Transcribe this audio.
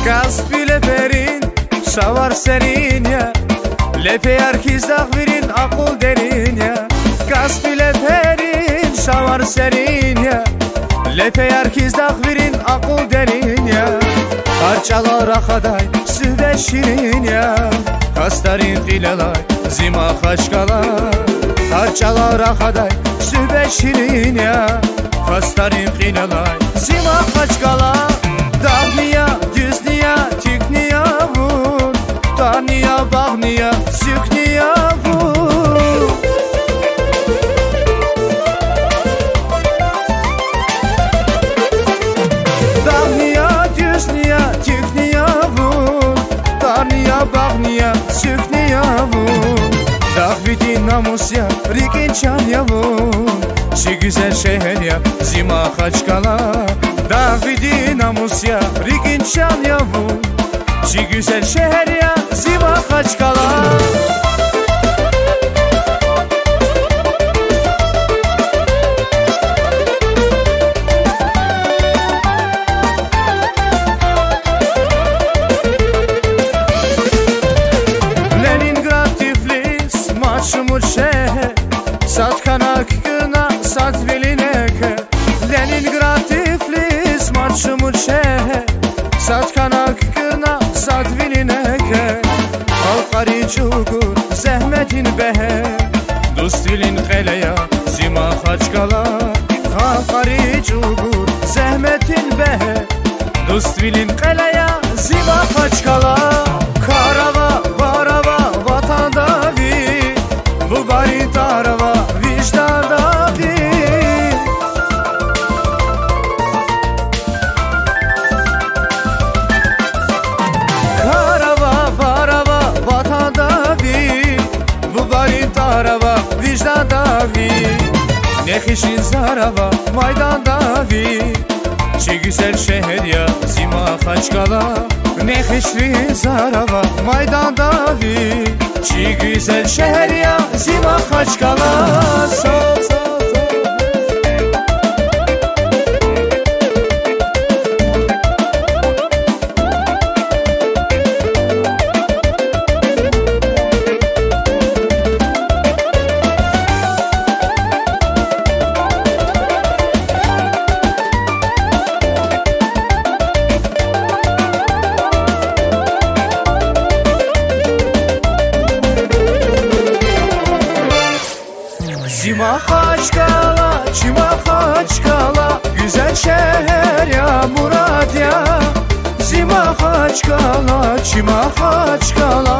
Կաս բիլեբերին շավար սերինյա Լեպե արխիզ աղվիրին ակուլ դերինյա Կաս բիլեբերին շավար սերինյա Լեպե արխիզ աղվիրին ակուլ դերինյա Արճալար ախադայ սուվե շիրինյա Կաստարին դիլալայ զիմա խաշկալար Արճալար ախադայ սուվե շիրինյա Կաստարին դիլալայ զիմա խաշկալար sabahniya sükniya bu Dahniya düzniya tükniya bu Dahniya bahniya sükniya bu Ah vidi namus ya rikin çan ya bu Çi güzel şehir ya zima kaçkala Davidi namus ya rikin çan ya Çi güzel şehir ya Ziva kaç çukur Zəhmətin bəhe Dostilin qələya Zima xaçqala Alqari çukur Zəhmətin bəhe Dostilin qələya Zima xaçqala Ne xişin zarava, maydanda bir. Çi güzel şehir ya, zima xaçqala Ne xişli zarava, maydanda bir. Çi güzel şehir ya, zima xaçqala Sol, Zima Haçkala, Çima Haçkala Güzel şehir ya Murat ya. Zima Haçkala, Çima Haçkala